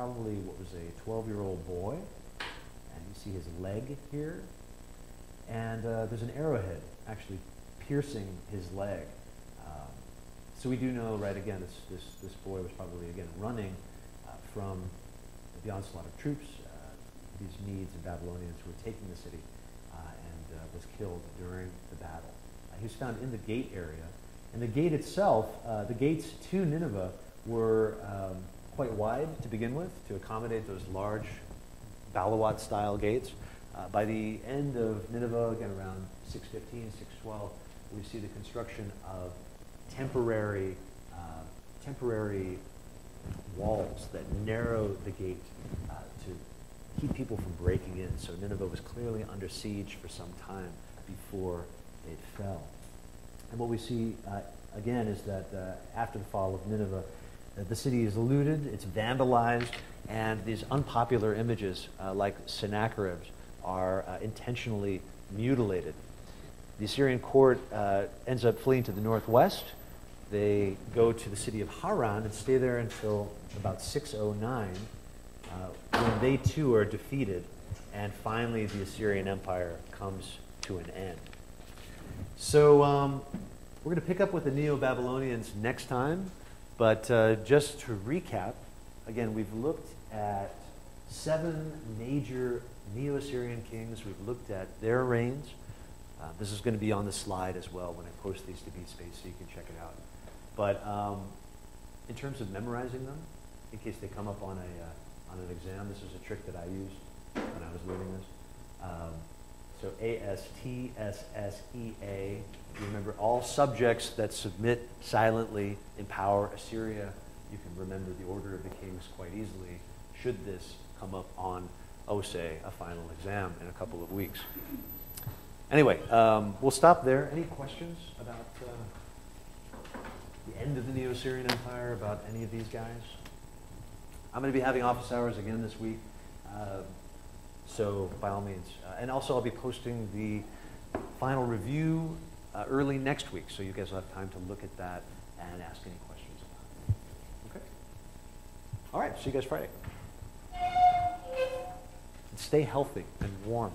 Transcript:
probably what was a 12-year-old boy, and you see his leg here, and uh, there's an arrowhead actually piercing his leg. Um, so we do know, right, again, this, this, this boy was probably, again, running uh, from the onslaught of troops, uh, these Medes and Babylonians who were taking the city, uh, and uh, was killed during the battle. He was found in the gate area, and the gate itself, the gates to Nineveh were um, quite wide to begin with to accommodate those large Balawat-style gates. Uh, by the end of Nineveh, again around 615, 612, we see the construction of temporary, uh, temporary walls that narrow the gate uh, to keep people from breaking in. So Nineveh was clearly under siege for some time before it fell. And what we see uh, again is that uh, after the fall of Nineveh, the city is looted, it's vandalized, and these unpopular images uh, like Sennacherib's are uh, intentionally mutilated. The Assyrian court uh, ends up fleeing to the northwest. They go to the city of Haran and stay there until about 609, uh, when they too are defeated, and finally the Assyrian Empire comes to an end. So um, we're going to pick up with the Neo-Babylonians next time, but uh, just to recap, again, we've looked at seven major Neo-Assyrian kings. We've looked at their reigns. Uh, this is going to be on the slide as well when I post these to BSpace so you can check it out. But um, in terms of memorizing them, in case they come up on, a, uh, on an exam, this is a trick that I used when I was learning this. Um, so A-S-T-S-S-E-A. Remember all subjects that submit silently empower Assyria. You can remember the order of the kings quite easily should this come up on OSE, a final exam in a couple of weeks. Anyway, um, we'll stop there. Any questions about uh, the end of the Neo-Assyrian Empire, about any of these guys? I'm going to be having office hours again this week, uh, so by all means. Uh, and also I'll be posting the final review uh, early next week, so you guys will have time to look at that and ask any questions about it. Okay? All right, see you guys Friday. And stay healthy and warm.